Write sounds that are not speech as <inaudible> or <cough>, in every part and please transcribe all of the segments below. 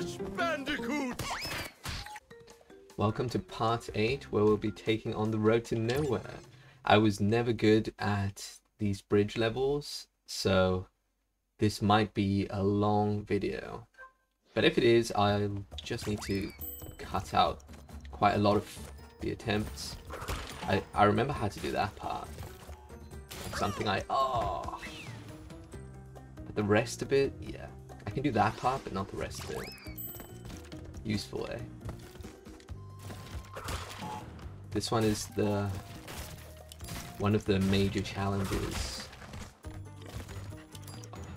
Crash Bandicoot! Welcome to part 8 where we'll be taking on the road to nowhere. I was never good at these bridge levels, so this might be a long video. But if it is, I'll just need to cut out quite a lot of the attempts. I, I remember how to do that part. Something I... Oh! But the rest of it, yeah. I can do that part, but not the rest of it. Useful, eh? This one is the one of the major challenges.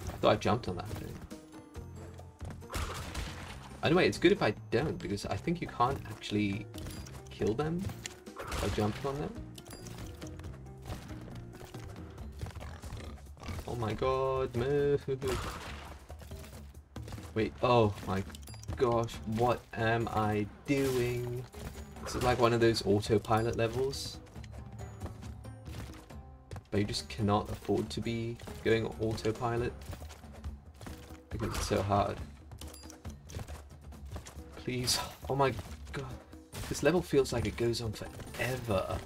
I thought I jumped on that thing. Anyway, it's good if I don't, because I think you can't actually kill them by jumping on them. Oh my god, move! <laughs> Wait, oh my gosh, what am I doing? This is like one of those autopilot levels. But you just cannot afford to be going autopilot. Because it's so hard. Please. Oh my god. This level feels like it goes on forever.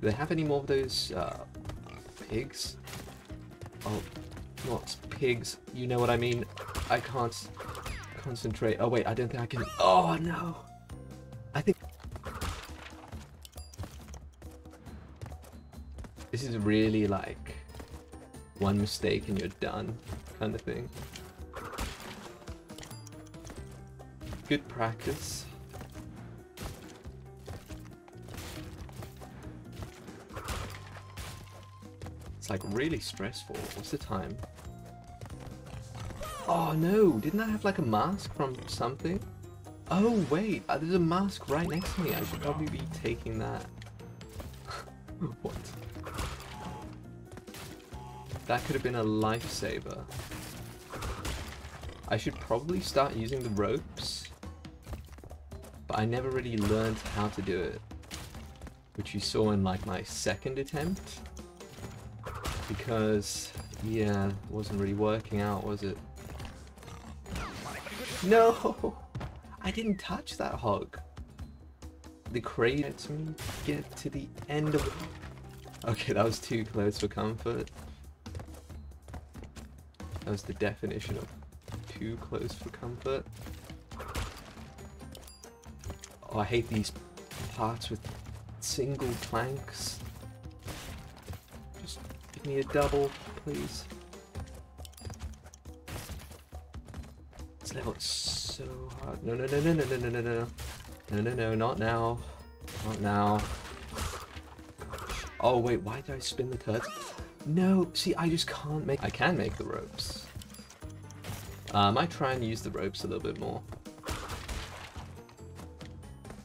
Do they have any more of those uh, pigs? Oh, not pigs. You know what I mean. I can't concentrate. Oh wait, I don't think I can. Oh no. I think this is really like one mistake and you're done kind of thing. Good practice. Like really stressful. What's the time? Oh no, didn't I have like a mask from something? Oh wait, uh, there's a mask right next to me. I should probably be taking that. <laughs> what? That could have been a lifesaver. I should probably start using the ropes. But I never really learned how to do it. Which you saw in like my second attempt. Because, yeah, it wasn't really working out, was it? No! <laughs> I didn't touch that hog. The crate lets me get to the end of Okay, that was too close for comfort. That was the definition of too close for comfort. Oh, I hate these parts with single planks. Give me a double, please. This level is so hard. No, no, no, no, no, no, no, no, no. No, no, no, not now. Not now. Oh, wait, why did I spin the turret? No, see, I just can't make... I can make the ropes. Uh, I might try and use the ropes a little bit more.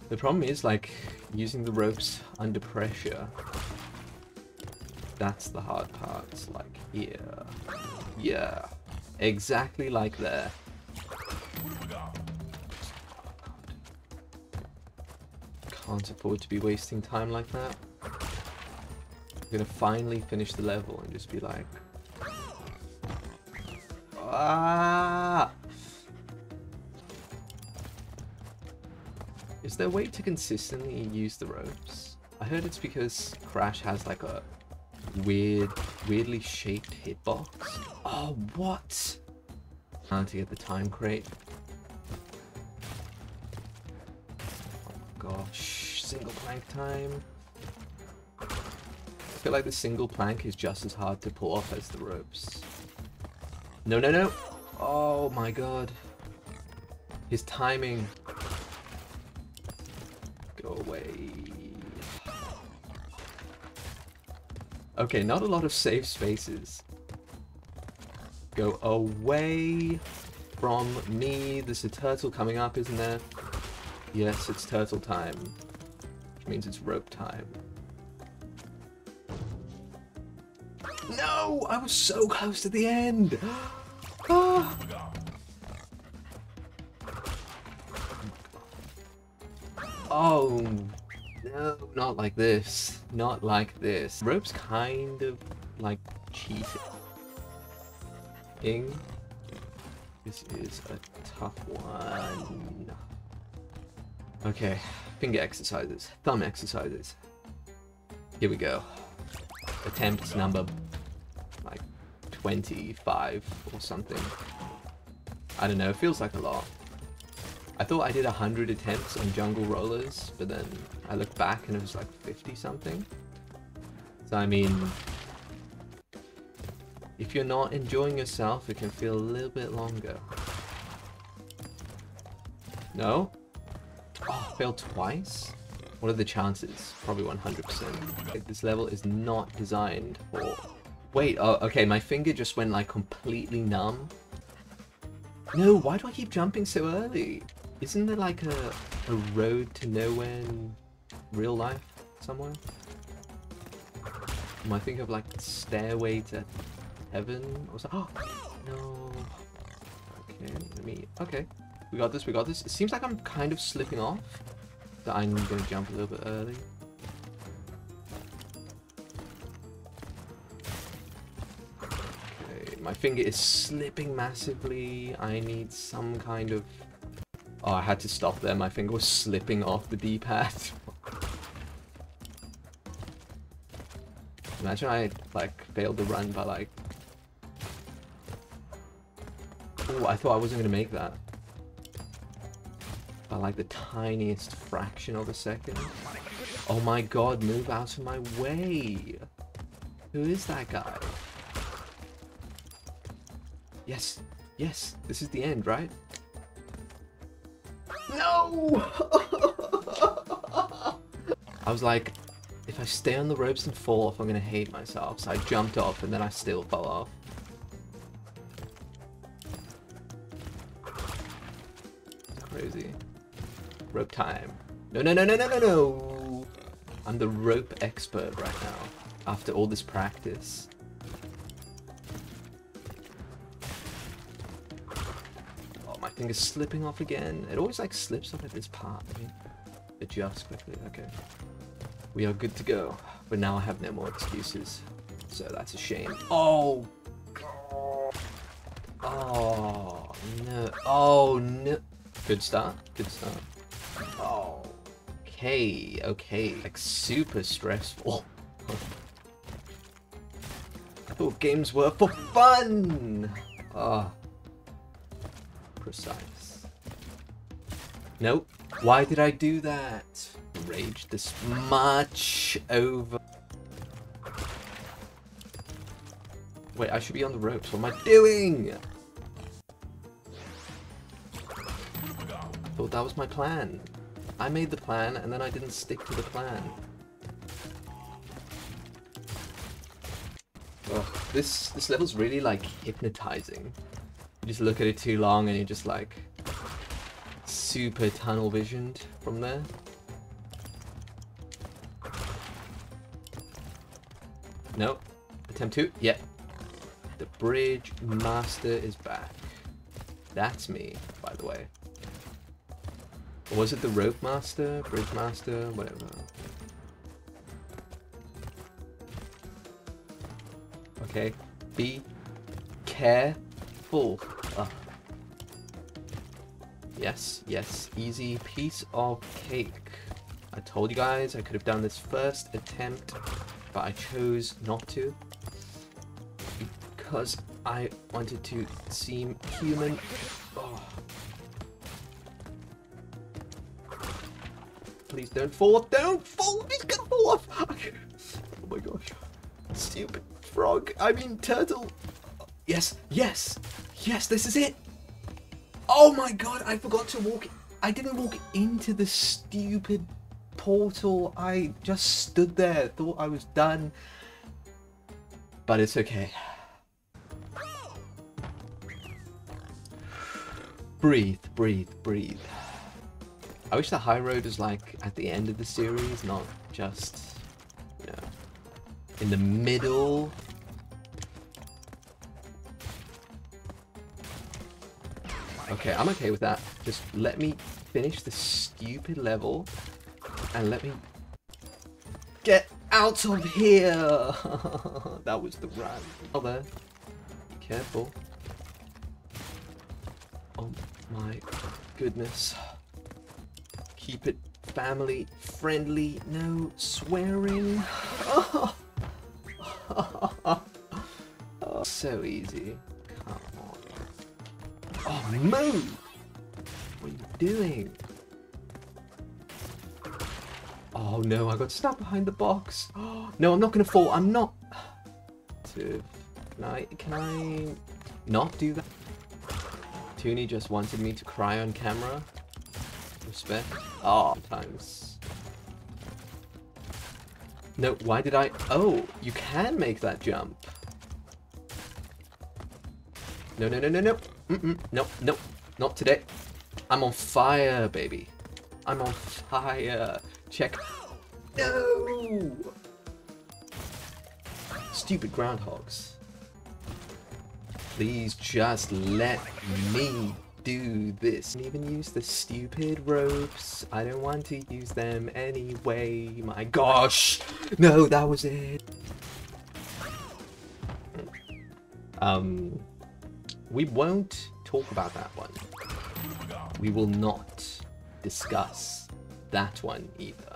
The problem is, like, using the ropes under pressure. That's the hard part. Like, here. Yeah. Exactly like there. Can't afford to be wasting time like that. I'm gonna finally finish the level and just be like... Ah! Is there a way to consistently use the ropes? I heard it's because Crash has like a weird, weirdly shaped hitbox. Oh, what? How to get the time crate. Oh gosh, single plank time. I feel like the single plank is just as hard to pull off as the ropes. No, no, no! Oh my god. His timing. Okay, not a lot of safe spaces. Go away from me. There's a turtle coming up, isn't there? Yes, it's turtle time. Which means it's rope time. No! I was so close to the end! Ah. <gasps> Oh, no, not like this. Not like this. Rope's kind of like cheating. Ing. This is a tough one. Okay, finger exercises, thumb exercises. Here we go. Attempt number like 25 or something. I don't know, it feels like a lot. I thought I did 100 attempts on jungle rollers, but then I looked back and it was like 50 something. So I mean, if you're not enjoying yourself, it can feel a little bit longer. No? Oh, failed twice? What are the chances? Probably 100%. This level is not designed for... Wait, oh, okay, my finger just went like completely numb. No, why do I keep jumping so early? Isn't there like a, a road to nowhere real life somewhere? Am I thinking of like Stairway to Heaven or something? <gasps> Oh, no. Okay, let me... Okay, we got this, we got this. It seems like I'm kind of slipping off. That I'm to jump a little bit early. Okay, my finger is slipping massively. I need some kind of... Oh, I had to stop there. My finger was slipping off the D-pad. <laughs> Imagine I, like, failed the run by, like... Oh, I thought I wasn't going to make that by like the tiniest fraction of a second. Oh my god, move out of my way! Who is that guy? Yes, yes, this is the end, right? No! <laughs> I was like, if I stay on the ropes and fall off, I'm gonna hate myself. So I jumped off and then I still fell off. crazy. Rope time. No, no, no, no, no, no, no! I'm the rope expert right now, after all this practice. Oh, my finger's slipping off again. It always, like, slips off at this part. Let me adjust quickly. Okay. We are good to go. But now I have no more excuses. So that's a shame. Oh! Oh, no. Oh, no. Good start. Good start. Oh. Okay, okay. Like super stressful. <laughs> I thought games were for fun! Ah. Oh. Precise. Nope. Why did I do that? Rage this much over. Wait, I should be on the ropes. What am I doing? thought that was my plan. I made the plan, and then I didn't stick to the plan. Ugh, this, this level's really, like, hypnotizing. You just look at it too long, and you're just, like, super tunnel visioned from there. Nope. Attempt two? Yep. The bridge master is back. That's me, by the way. Or was it the rope master, bridge master, whatever? Okay, be careful. Ah. Yes, yes, easy piece of cake. I told you guys I could have done this first attempt, but I chose not to. Because I wanted to seem human. Oh. Please don't fall off. Don't fall off. He's gonna fall off. Oh my gosh. Stupid frog. I mean, turtle. Yes, yes, yes, this is it. Oh my god, I forgot to walk. I didn't walk into the stupid portal. I just stood there, thought I was done. But it's okay. Breathe, breathe, breathe. I wish the high road was like at the end of the series, not just, you know, in the middle. Okay, I'm okay with that. Just let me finish the stupid level and let me get out of here. <laughs> that was the run. Oh, there. Be careful. Oh my goodness. Keep it family friendly. No swearing. Oh. <laughs> so easy. Come on. Oh, move! What are you doing? Oh no, I got stuck behind the box. <gasps> no, I'm not gonna fall. I'm not. Can I? Can I not do that? Tooney just wanted me to cry on camera. Respect. Oh, times. No, why did I? Oh, you can make that jump. No, no, no, no, no. Mm -mm. No, no, not today. I'm on fire, baby. I'm on fire. Check. No! Stupid groundhogs. Please just let me do this. And even use the stupid ropes. I don't want to use them anyway. My gosh! No, that was it. Um, we won't talk about that one. We will not discuss that one either.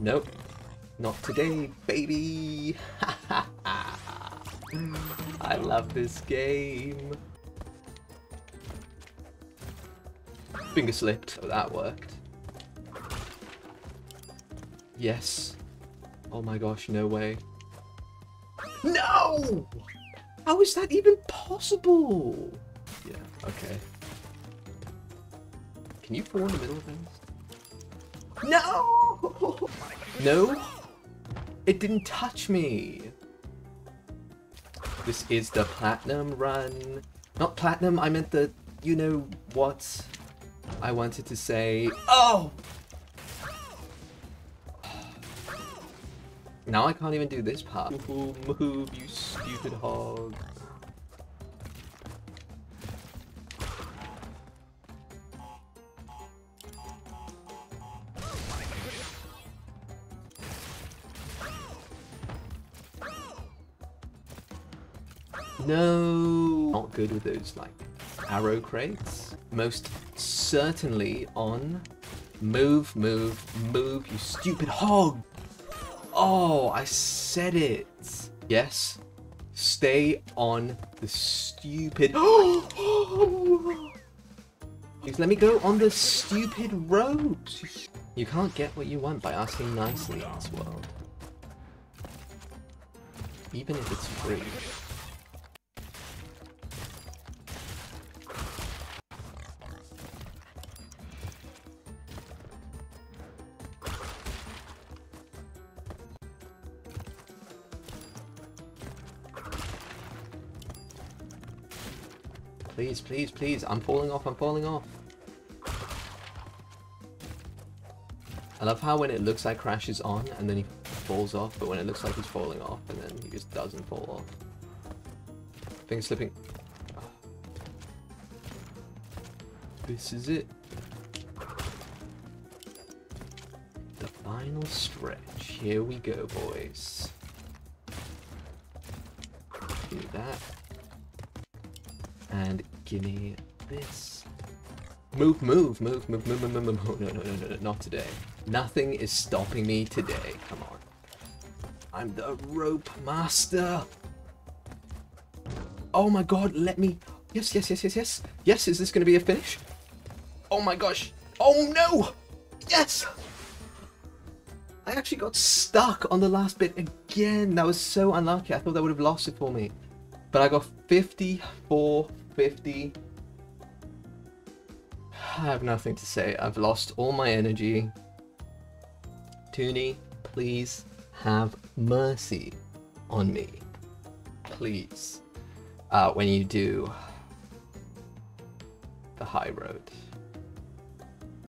Nope. Not today, baby! <laughs> I love this game. Finger slipped. Oh, that worked. Yes. Oh my gosh, no way. No! How is that even possible? Yeah, okay. Can you fall in the middle of things? No! No? It didn't touch me. This is the platinum run. Not platinum, I meant the, you know what I wanted to say. Oh! Now I can't even do this part. Move, you stupid hog. No! Not good with those, like, arrow crates. Most certainly on move, move, move, you stupid hog! Oh, I said it. Yes. Stay on the stupid... <gasps> Please let me go on the stupid road! You can't get what you want by asking nicely in this world. Even if it's free. Please, please, please. I'm falling off, I'm falling off. I love how when it looks like Crash is on and then he falls off, but when it looks like he's falling off and then he just doesn't fall off. Finger slipping. This is it. The final stretch. Here we go, boys. Do that. And give me this. Move, move, move, move, move, move, move, move. No, no, no, no, no, not today. Nothing is stopping me today. Come on. I'm the rope master. Oh my god, let me... Yes, yes, yes, yes, yes. Yes, is this going to be a finish? Oh my gosh. Oh no! Yes! I actually got stuck on the last bit again. That was so unlucky. I thought that would have lost it for me. But I got 54 50. I have nothing to say. I've lost all my energy. Tooney, please have mercy on me. Please. Uh, when you do the high road.